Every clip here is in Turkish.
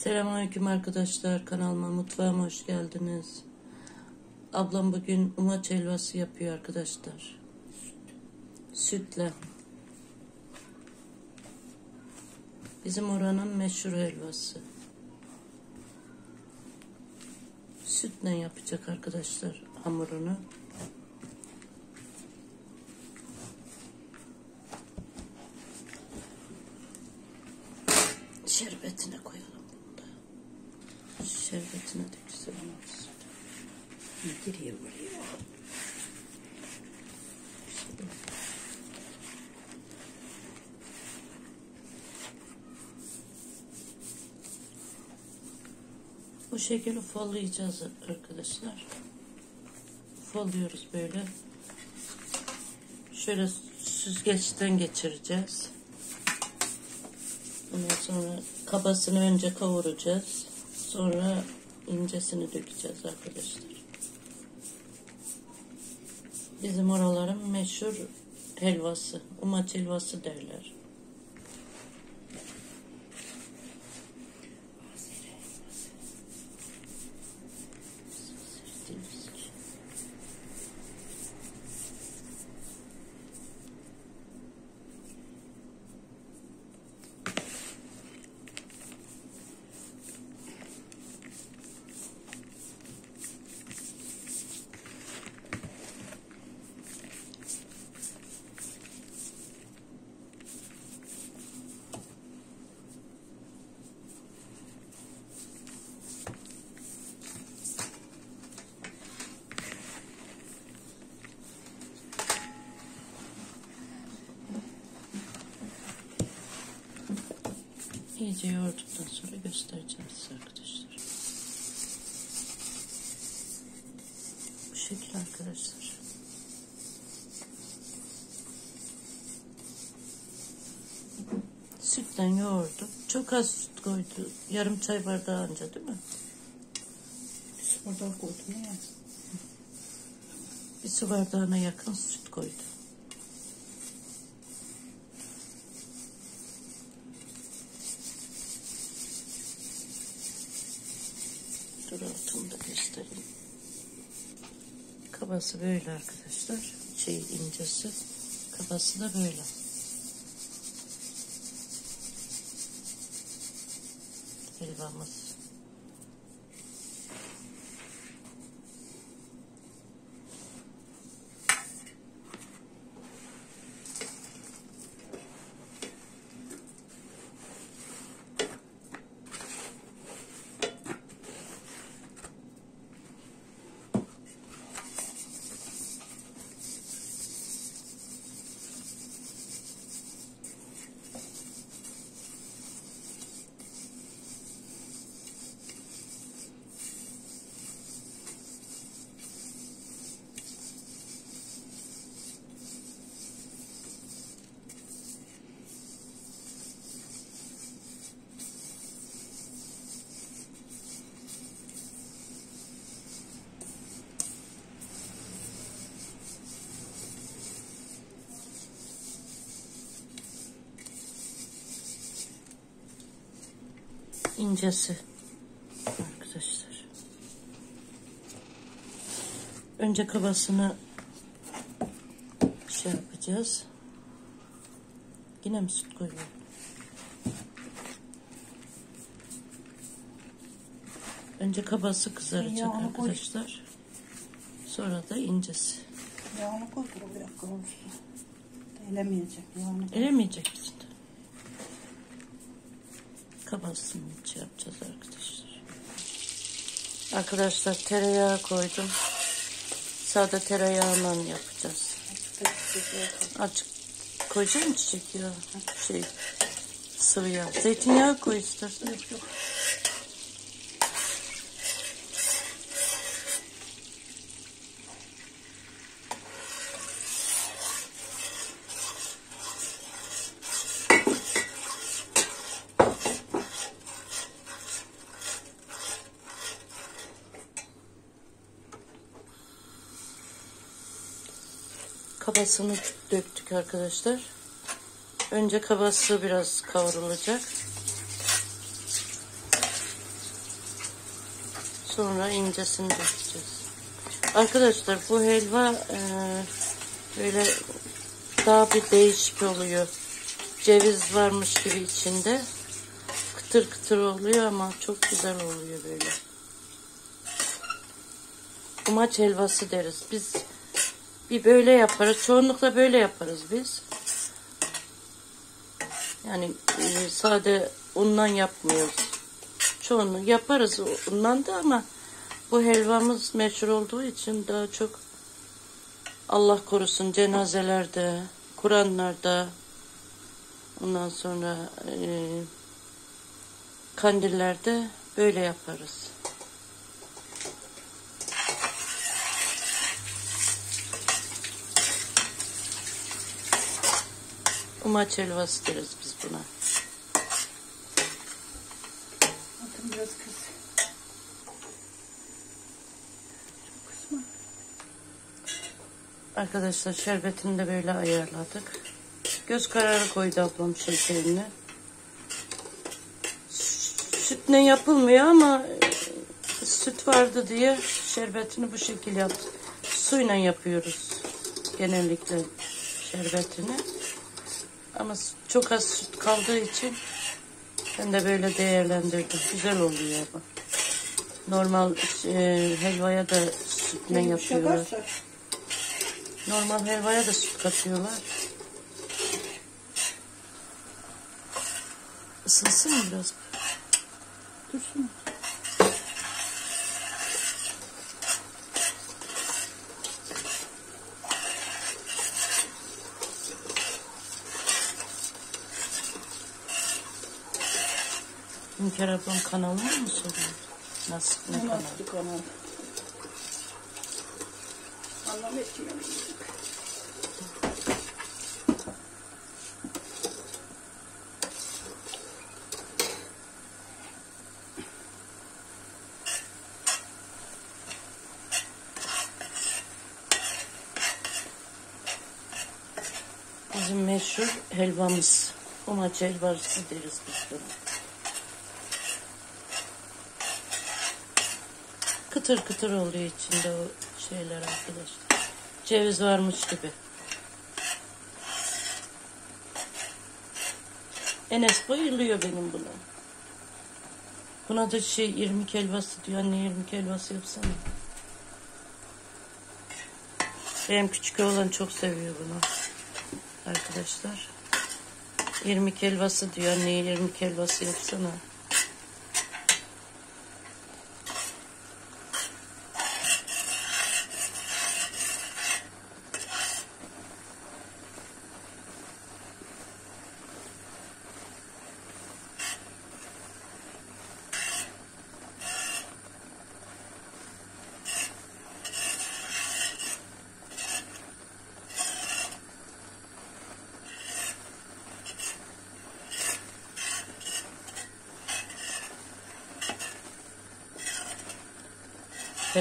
Selamünaleyküm arkadaşlar. Kanalıma mutfağıma hoş geldiniz. Ablam bugün umaç helvası yapıyor arkadaşlar. Sütle. Bizim oranın meşhur helvası. Sütle yapacak arkadaşlar hamurunu. Şerbetine koyalım. Şerbetine de güzel olsun. Giriyor buraya. Bu şekilde follayacağız arkadaşlar. Folluyoruz böyle. Şöyle süzgeçten geçireceğiz. Ondan sonra kabasını önce kavuracağız. Sonra incesini dökeceğiz arkadaşlar. Bizim oraların meşhur helvası. Umaç helvası derler. İyice yoğurduktan sonra göstereceğim size arkadaşlar. Bu şekil arkadaşlar. Sütten yoğurdum. Çok az süt koydu. Yarım çay bardağı anca değil mi? Bir su bardağı koydum ya. Bir su bardağına yakın süt koydu. Kabası böyle arkadaşlar. Şey incesi. Kabası da böyle. Helvamız. İncesi arkadaşlar. Önce kabasını şey yapacağız. Yine mi süt koyuyorum? Önce kabası kızaracak koy. arkadaşlar. Sonra da incesi. Yağını koy buraya kavursun. Elemeyecek yağını. koy. Elemeyecek misin? Kabasını şey yapacağız arkadaşlar. Arkadaşlar tereyağı koydum. Sade tereyağından yapacağız. Açık koyacağım çiçek yağı. Şey sıvı yağ. Zeytinyağı koy istersen. Yok yok. Kabasını döktük arkadaşlar. Önce kabası biraz kavrulacak. Sonra incesini dökeceğiz. Arkadaşlar bu helva e, böyle daha bir değişik oluyor. Ceviz varmış gibi içinde. Kıtır kıtır oluyor ama çok güzel oluyor böyle. Kumaç helvası deriz. Biz bir böyle yaparız. Çoğunlukla böyle yaparız biz. Yani e, sade undan yapmıyoruz. Çoğunu yaparız undan da ama bu helvamız meşhur olduğu için daha çok Allah korusun cenazelerde, Kur'anlarda, ondan sonra e, kandillerde böyle yaparız. Umaç helvası deriz biz buna. Bakın biraz kız. Arkadaşlar şerbetini de böyle ayarladık. Göz kararı koydu ablam şekerini. Sütle yapılmıyor ama e, süt vardı diye şerbetini bu şekilde yaptık. Suyla yapıyoruz genellikle şerbetini. Ama çok az süt kaldığı için ben de böyle değerlendirdim. Güzel oluyor ama. Normal e, helvaya da sütle yapıyorlar. Normal helvaya da süt katıyorlar. Isınsın mı biraz? dursun. Hünkar ablam kanalını mı soruyor? Nasıl? Ne kanalı? yaptı kanal? Anlam etmiyor. Bizim meşhur helvamız. Umaç helvası deriz biz buna. Kıtır kıtır oluyor içinde o şeyler arkadaşlar. Ceviz varmış gibi. Enes bayılıyor benim buna. Buna da şey irmik helvası diyor. Anne irmik helvası yapsana. Benim küçük oğlan çok seviyor bunu. Arkadaşlar. İrmik helvası diyor. Anne irmik helvası yapsana.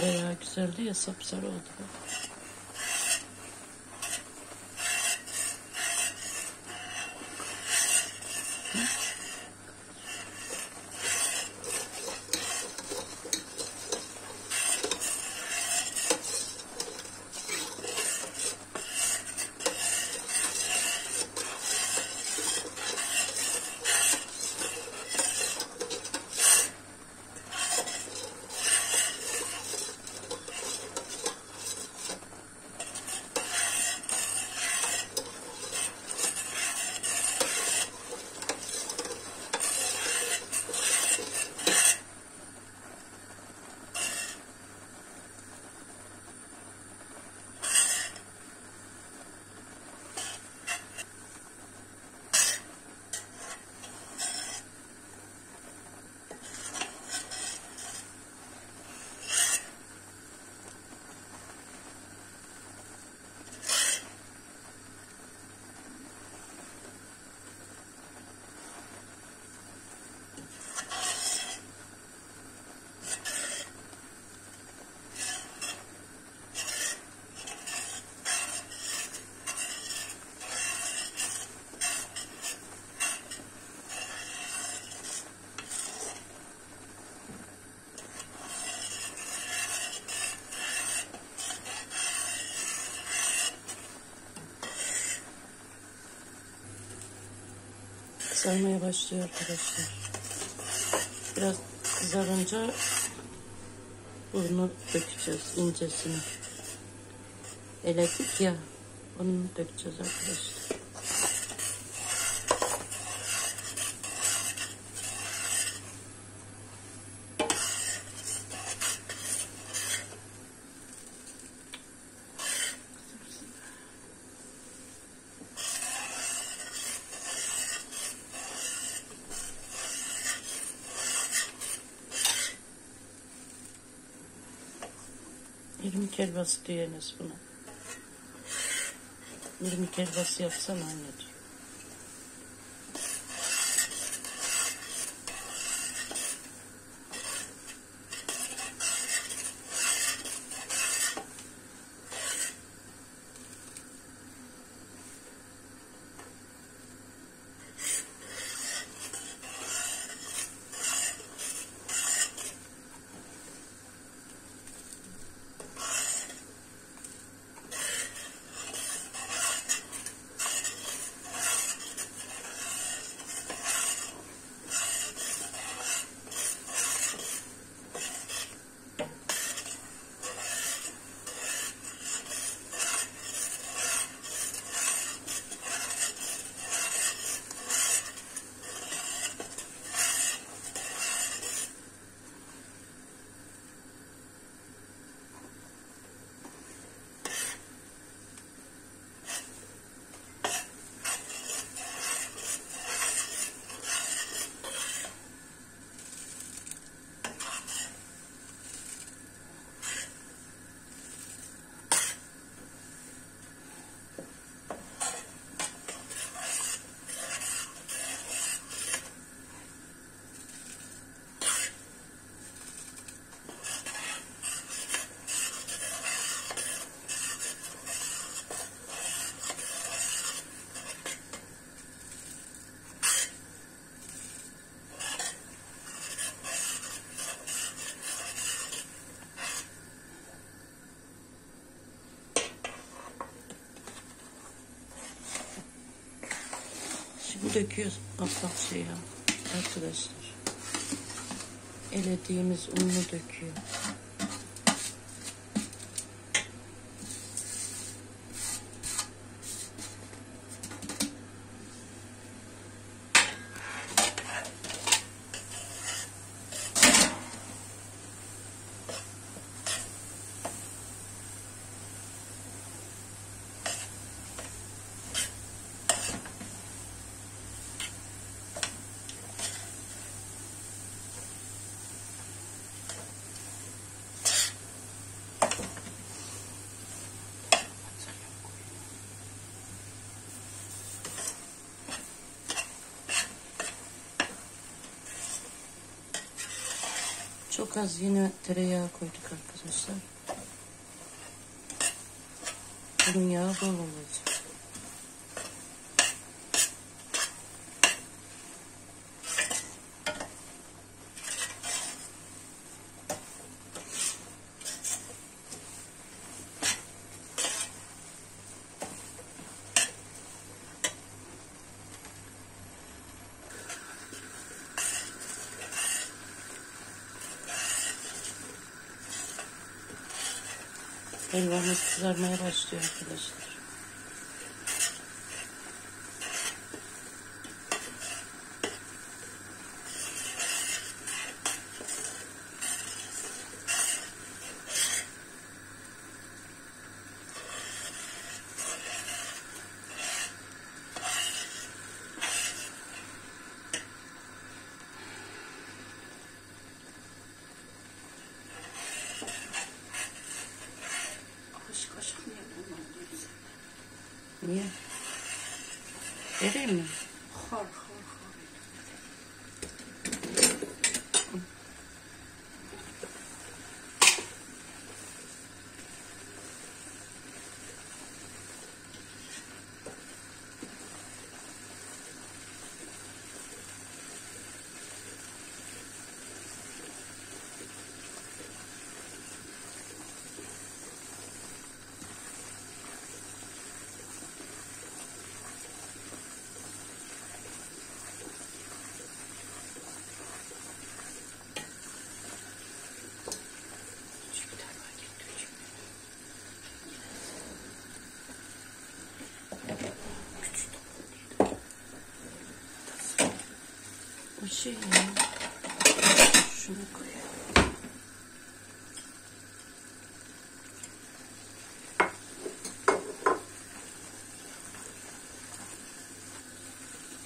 Tereyağı güzeldi ya sapsarı oldu. Kızarmaya başlıyor arkadaşlar. Biraz kızarınca bunu dökeceğiz incesini. Eledik ya onu dökeceğiz arkadaşlar. Diyor Enes buna. İrmik helvası yapsan anne diyor. Şimdi döküyoruz ıslak şeyi arkadaşlar. Elediğimiz ununu döküyor. Çok az yine tereyağı koyduk arkadaşlar. Bunun yağı bol olacak. Helvamız kızarmaya başlıyor arkadaşlar. é Jadi şey. Şunu koy.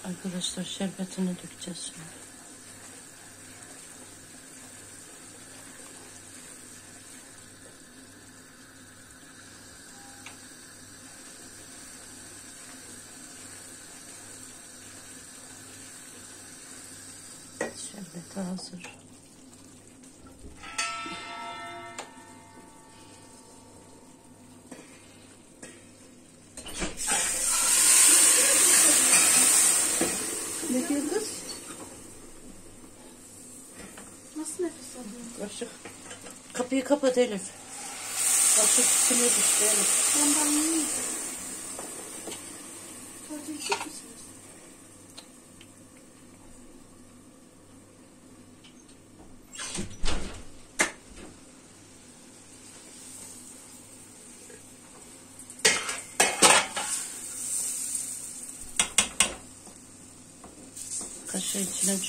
Arkadaşlar şerbetini dökeceğiz şimdi. Hazır. Ne diyor kız? Nasıl nefes alıyor? Kaşık. Kapıyı kapat Elif. Kaşık üstüne düştü Elif. Ben ben yiyeyim.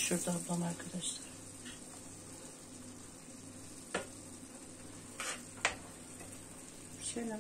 Düşürdü ablam arkadaşlar. Şöyle?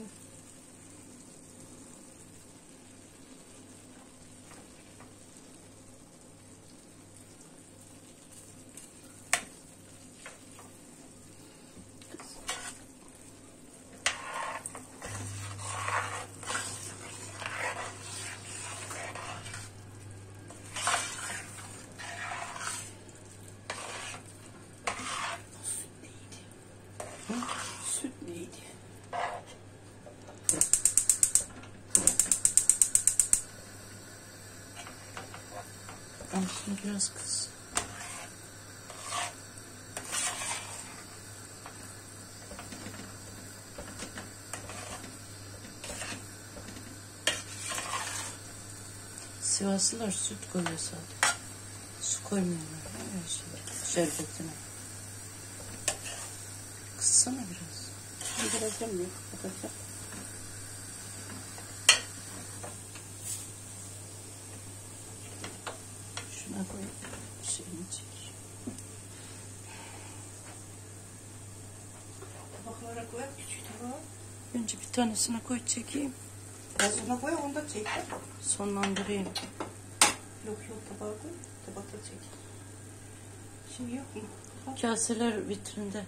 Süt neydi? Altını biraz kız. Sivaslılar süt koyuyor sadece. Su koymuyorlar. Şey. Şerbetine. Kıssana biraz. Yıldıracağım ya. Kapatacağım. Şuna koy. Şeyini çek. Tabaklara koy. Küçük tabağa. Önce bir tanesine koy çekeyim. Gazına koy onu da çek. Sonlandırayım. Yok yok tabağa koy. Tabakta çek. Şey yok mu? Kaseler vitrinde.